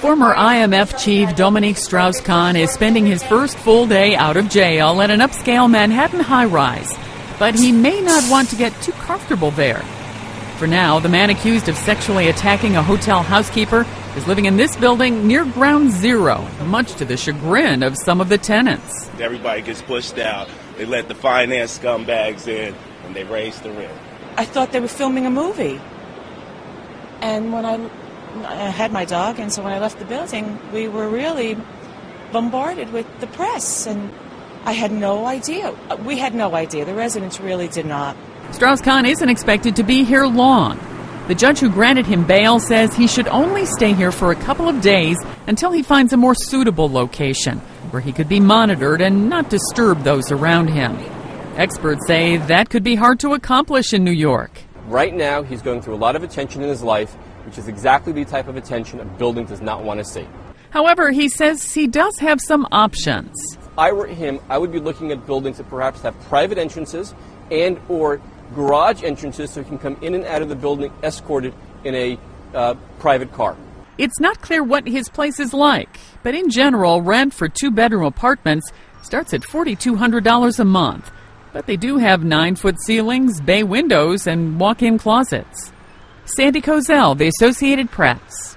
Former IMF chief Dominique Strauss-Kahn is spending his first full day out of jail at an upscale Manhattan high-rise. But he may not want to get too comfortable there. For now, the man accused of sexually attacking a hotel housekeeper is living in this building near ground zero, much to the chagrin of some of the tenants. Everybody gets pushed out. They let the finance scumbags in and they raise the rent. I thought they were filming a movie. And when I, I had my dog, and so when I left the building, we were really bombarded with the press, and I had no idea. We had no idea. The residents really did not. Strauss Kahn isn't expected to be here long. The judge who granted him bail says he should only stay here for a couple of days until he finds a more suitable location where he could be monitored and not disturb those around him. Experts say that could be hard to accomplish in New York. Right now, he's going through a lot of attention in his life, which is exactly the type of attention a building does not want to see. However, he says he does have some options. If I were him, I would be looking at buildings that perhaps have private entrances and or garage entrances so he can come in and out of the building escorted in a uh, private car. It's not clear what his place is like, but in general, rent for two bedroom apartments starts at $4,200 a month. But they do have nine foot ceilings, bay windows, and walk in closets. Sandy Kozel, The Associated Press.